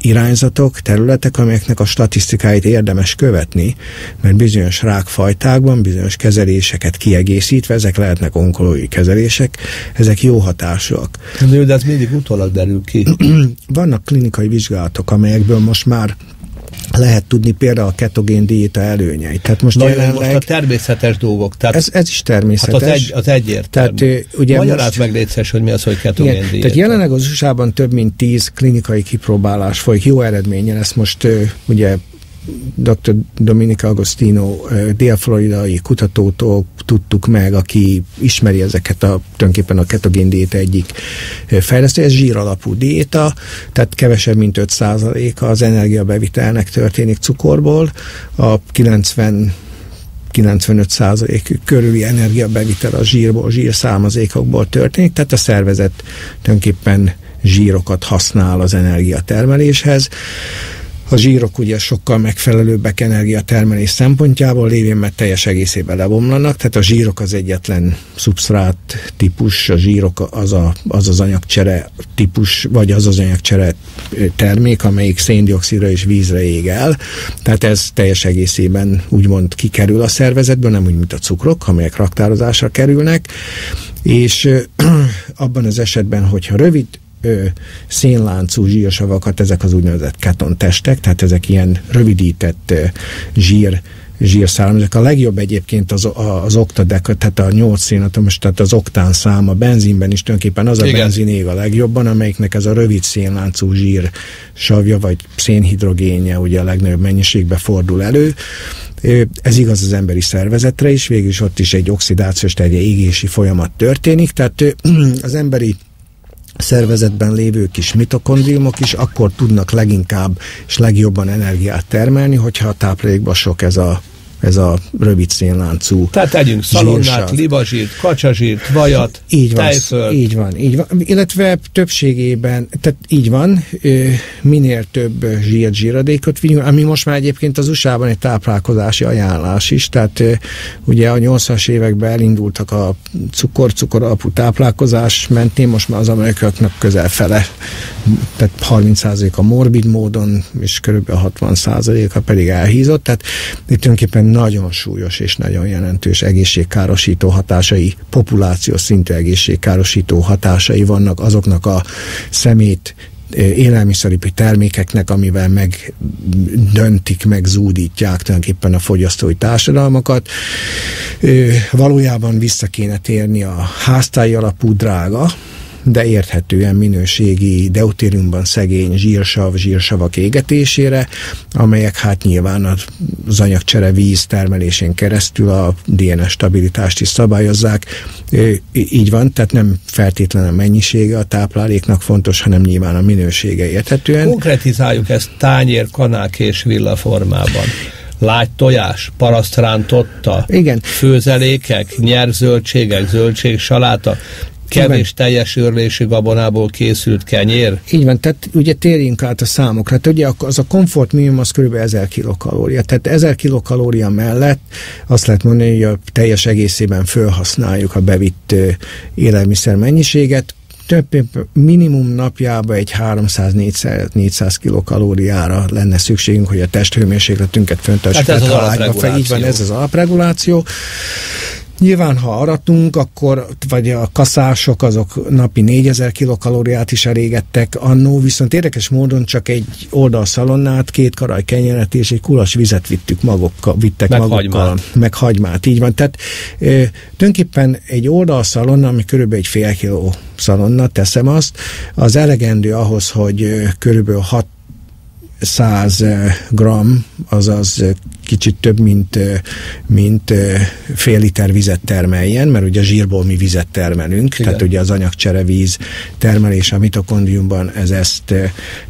Speaker 3: irányzatok, területek, amelyeknek a statisztikáit érdemes követni, mert bizonyos rákfajtákban, bizonyos kezeléseket kiegészítve, ezek lehetnek onkológiai kezelések, ezek jó hatásúak.
Speaker 2: De ez mindig utólag derül ki.
Speaker 3: Vannak klinikai vizsgálatok, amelyekből most már lehet tudni például a ketogén diéta előnyeit.
Speaker 2: Tehát most, Na, jelenleg, most a természetes dolgok.
Speaker 3: Tehát, ez, ez is természetes.
Speaker 2: Hát az, egy, az egyértelmű. Tehát, ugye Magyaráz most, meg létszes, hogy mi az, hogy ketogén igen, diéta.
Speaker 3: Tehát jelenleg az USA-ban több mint tíz klinikai kipróbálás folyik jó eredményen. Ezt most ugye dr. Dominica Agostino dél-floridai kutatótól tudtuk meg, aki ismeri ezeket a tulajdonképpen a ketogén diéta egyik fejlesztő, ez zsír alapú diéta, tehát kevesebb, mint 5 az energiabevitelnek történik cukorból, a 90 95% körüli energiabevitel a zsírból, zsírszármazékokból történik, tehát a szervezet tulajdonképpen zsírokat használ az energiatermeléshez. A zsírok ugye sokkal megfelelőbbek energiatermelés szempontjából, lévén mert teljes egészében lebomlanak, tehát a zsírok az egyetlen szubsztrát típus, a zsírok az a, az, az anyagcsere típus, vagy az az anyagcsere termék, amelyik széndiokszidra és vízre ég el, tehát ez teljes egészében úgymond kikerül a szervezetből, nem úgy, mint a cukrok, amelyek raktározásra kerülnek, és abban az esetben, hogyha rövid ö, szénláncú zsírsavakat, ezek az úgynevezett ketontestek, tehát ezek ilyen rövidített ö, zsír zsírszállam. Ezek a legjobb egyébként az, az oktadek, tehát a 8 szénatomos, tehát az oktán szám, a benzinben is tulajdonképpen az a Igen. benzin ég a legjobban, amelyiknek ez a rövid szénláncú zsír savja, vagy szénhidrogénje ugye a legnagyobb mennyiségbe fordul elő. Ez igaz az emberi szervezetre is, végül is ott is egy oxidációs, tehát egy égési folyamat történik, tehát az emberi szervezetben lévő kis mitokondriumok is akkor tudnak leginkább és legjobban energiát termelni, hogyha a táplálékban sok ez a ez a rövid szénláncú
Speaker 2: Tehát tegyünk szalonnát, libazsírt, kacsazsírt, vajat,
Speaker 3: így van, tejföld. Így van, így van. Illetve többségében, tehát így van, minél több zsírt, zsíradékot vigyünk, ami most már egyébként az USA-ban egy táplálkozási ajánlás is, tehát ugye a 80-as években elindultak a cukor-cukor alapú táplálkozás mentén, most már az amerikaiaknak közel fele, tehát 30% a morbid módon, és körülbelül 60%-a pedig elhízott, tehát itt tulajdonképpen nagyon súlyos és nagyon jelentős egészségkárosító hatásai, populációs szintű egészségkárosító hatásai vannak azoknak a szemét élelmiszeripi termékeknek, amivel meg döntik, meg zúdítják tulajdonképpen a fogyasztói társadalmakat. Valójában vissza kéne térni a háztály alapú drága, de érthetően minőségi deutériumban szegény zsírsav, zsírsavak égetésére, amelyek hát nyilván az anyagcsere víz termelésén keresztül a DNS stabilitást is szabályozzák. Így van, tehát nem feltétlenül a mennyisége a tápláléknak fontos, hanem nyilván a minősége érthetően.
Speaker 2: Konkretizáljuk ezt tányér, kanák és villa formában lágy tojás, parasztrántotta,
Speaker 3: Igen.
Speaker 2: főzelékek, nyerzöldségek, zöldség, saláta kevés teljes őrlési gabonából készült kenyér?
Speaker 3: Így van, tehát ugye térjünk át a számokra. Tehát ugye az a komfort minimum az kb. 1000 kilokalória. Tehát 1000 kilokalória mellett azt lehet mondani, hogy a teljes egészében felhasználjuk a bevitt élelmiszer mennyiséget, több minimum napjában egy 300-400 kilokalóriára lenne szükségünk, hogy a testhőmérsékletünket föntartsuk.
Speaker 2: Hát ez az Így
Speaker 3: van, ez az alapreguláció. Nyilván, ha aratunk, akkor, vagy a kaszások, azok napi 4000 kilokalóriát is elégettek annó, viszont érdekes módon csak egy oldalszalonnát, két karaj kenyeret és egy kulas vizet vittük magukkal, vittek
Speaker 2: meg
Speaker 3: magukkal.
Speaker 2: Hagymát.
Speaker 3: Meg hagymát. Így van. Tehát e, tulajdonképpen egy oldalszalonna, ami körülbelül egy fél kiló szalonna, teszem azt, az elegendő ahhoz, hogy körülbelül 6 100 gram, azaz kicsit több, mint, mint fél liter vizet termeljen, mert ugye a zsírból mi vizet termelünk, Igen. tehát ugye az anyagcserevíz termelés a mitokondriumban ez ezt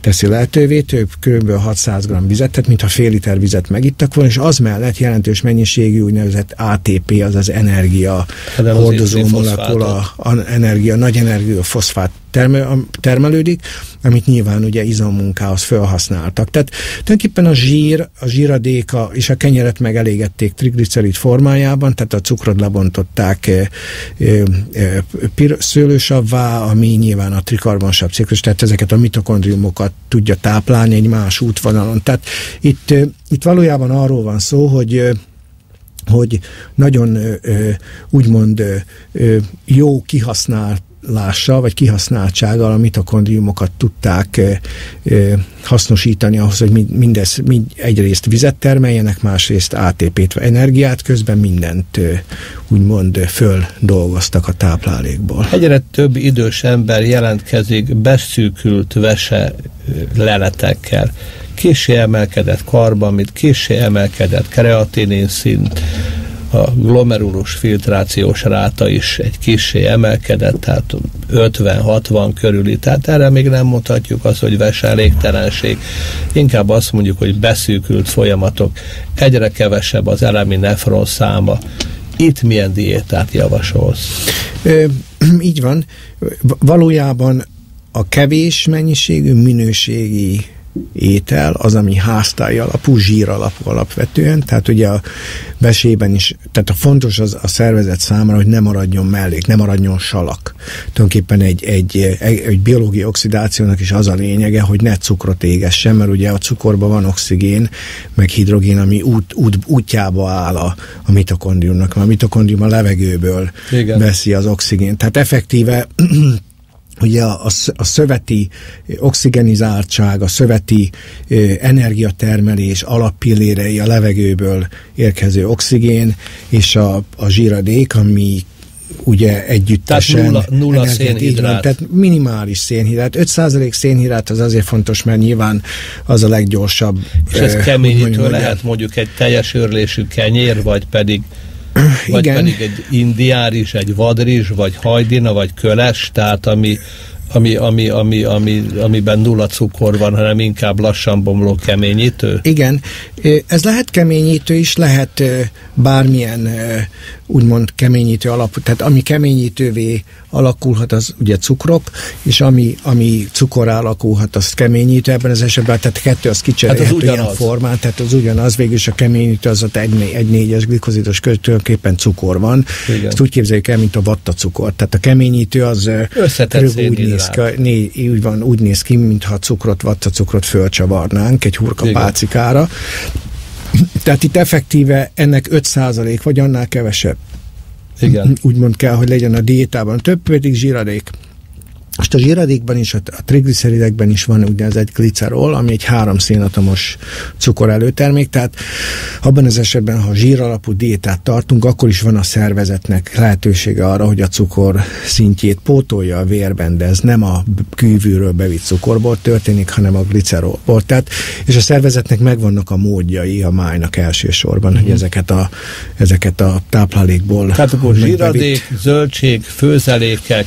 Speaker 3: teszi lehetővé, több kb. 600 g vizet, tehát mintha fél liter vizet megittak volna, és az mellett jelentős mennyiségű úgynevezett ATP, azaz energia hordozó molekula, energia, nagy energia foszfát termelődik, amit nyilván ugye izommunkához felhasználtak. Tehát tulajdonképpen a zsír, a zsíradéka és a kenyeret megelégették triglicerid formájában, tehát a cukrot lebontották e, e, e, szőlősavvá, ami nyilván a trikarbonsav ciklus, tehát ezeket a mitokondriumokat tudja táplálni egy más útvonalon. Tehát itt, itt valójában arról van szó, hogy hogy nagyon úgymond jó kihasznált lássa, vagy kihasználtsággal a mitokondriumokat tudták e, e, hasznosítani ahhoz, hogy mindez mind egyrészt vizet termeljenek, másrészt ATP-t, energiát, közben mindent e, úgymond föl dolgoztak a táplálékból.
Speaker 2: Egyre több idős ember jelentkezik beszűkült vese leletekkel. Késé emelkedett karban, mint késé emelkedett kreatinin szint, a glomerulus filtrációs ráta is egy kissé emelkedett, tehát 50-60 körüli, tehát erre még nem mutatjuk azt, hogy veselégtelenség, inkább azt mondjuk, hogy beszűkült folyamatok, egyre kevesebb az elemi nefron száma, itt milyen diétát javasolsz?
Speaker 3: Ö, így van. Valójában a kevés mennyiségű minőségi étel, az, ami háztály alapú, zsír alapú alapvetően, tehát ugye a besében is, tehát a fontos az a szervezet számára, hogy ne maradjon mellék, ne maradjon salak. Tulajdonképpen egy, egy, egy, egy biológiai oxidációnak is az a lényege, hogy ne cukrot égessen, mert ugye a cukorban van oxigén, meg hidrogén, ami út, út, útjába áll a, a mitokondriumnak. A mitokondrium a levegőből Igen. veszi az oxigént. Tehát effektíve ugye a, a szöveti oxigenizáltság, a szöveti energiatermelés alappillérei a levegőből érkező oxigén, és a, a zsíradék, ami ugye együttesen.
Speaker 2: Tehát nulla, nulla szénhidrát.
Speaker 3: tehát minimális szénhidrát. 5% szénhidrát az azért fontos, mert nyilván az a leggyorsabb.
Speaker 2: És ez keményítő lehet mondjuk egy teljes őrlésű kenyér, vagy pedig vagy Igen. pedig egy indiáris, egy vadris, vagy hajdina, vagy köles, tehát ami, ami, ami, ami, ami, amiben nulla cukor van, hanem inkább lassan bomló keményítő?
Speaker 3: Igen, ez lehet keményítő is, lehet bármilyen úgymond keményítő alapú, tehát ami keményítővé alakulhat, az ugye cukrok, és ami, ami cukor alakulhat, az keményítő ebben az esetben, tehát kettő az kicserélhető hát ilyen formán, tehát az ugyanaz, végül is a keményítő az ott egy, egy négyes glikozidos tulajdonképpen cukor van. Igen. Ezt úgy képzeljük el, mint a vatta cukor. Tehát a keményítő az
Speaker 2: úgy néz,
Speaker 3: ki, né, úgy, van, úgy néz ki, mintha cukrot, vatta cukrot fölcsavarnánk egy hurka Igen. pácikára. Tehát itt effektíve ennek 5% vagy annál kevesebb.
Speaker 2: Igen.
Speaker 3: Úgymond kell, hogy legyen a diétában. Több pedig zsíradék. Most a zsíradékban is, a trigliceridekben is van úgynevezett glicerol, ami egy három szénatomos cukor előtermék, tehát abban az esetben, ha zsír alapú diétát tartunk, akkor is van a szervezetnek lehetősége arra, hogy a cukor szintjét pótolja a vérben, de ez nem a kívülről bevitt cukorból történik, hanem a glicerolból. Tehát, és a szervezetnek megvannak a módjai a májnak elsősorban, mm-hmm. hogy mhm. ezeket a, ezeket a táplálékból...
Speaker 2: Tehát akkor zsíradék, bevitt... zöldség, főzelékek,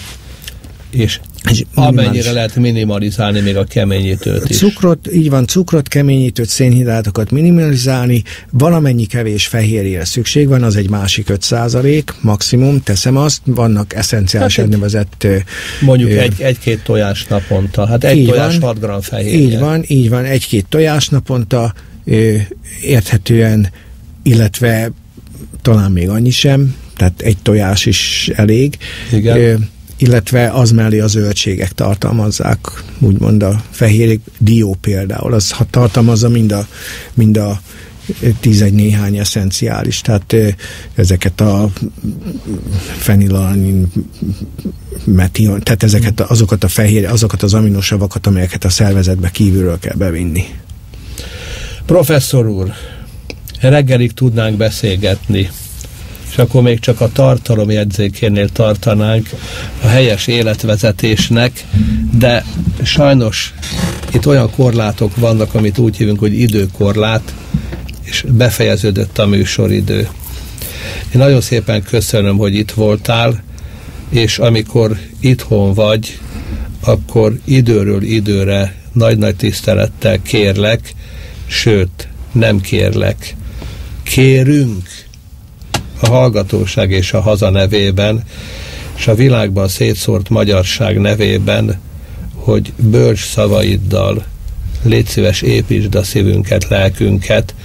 Speaker 2: és és amennyire lehet minimalizálni még a keményítőt is.
Speaker 3: Cukrot, így van, cukrot, keményítőt, szénhidrátokat minimalizálni, valamennyi kevés fehérjére szükség van, az egy másik 5 maximum, teszem azt, vannak eszenciális hát nevezett...
Speaker 2: Mondjuk ö, egy, egy-két tojás naponta, hát egy tojás van, 6 g fehérje.
Speaker 3: Így van, így van, egy-két tojás naponta, ö, érthetően, illetve talán még annyi sem, tehát egy tojás is elég.
Speaker 2: Igen. Ö,
Speaker 3: illetve az mellé a zöldségek tartalmazzák, úgymond a fehér dió például, az tartalmazza mind a, mind a tízegy néhány eszenciális, tehát ezeket a fenilalanin, metion, tehát ezeket, azokat a fehér, azokat az aminosavakat, amelyeket a szervezetbe kívülről kell bevinni.
Speaker 2: Professzor úr, reggelig tudnánk beszélgetni és akkor még csak a tartalom jegyzékénél tartanánk a helyes életvezetésnek, de sajnos itt olyan korlátok vannak, amit úgy hívunk, hogy időkorlát, és befejeződött a műsoridő. Én nagyon szépen köszönöm, hogy itt voltál, és amikor itthon vagy, akkor időről időre nagy-nagy tisztelettel kérlek, sőt, nem kérlek, kérünk a hallgatóság és a haza nevében, és a világban szétszórt magyarság nevében, hogy bölcs szavaiddal légy szíves építsd a szívünket, lelkünket,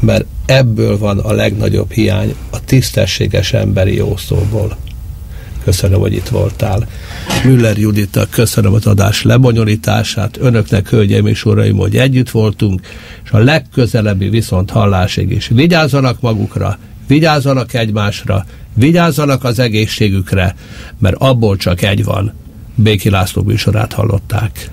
Speaker 2: mert ebből van a legnagyobb hiány a tisztességes emberi jószóból. Köszönöm, hogy itt voltál. Müller Judita, köszönöm az adás lebonyolítását. Önöknek, hölgyeim és uraim, hogy együtt voltunk, és a legközelebbi viszont hallásig is vigyázzanak magukra, vigyázzanak egymásra, vigyázzanak az egészségükre, mert abból csak egy van. Béki László műsorát hallották.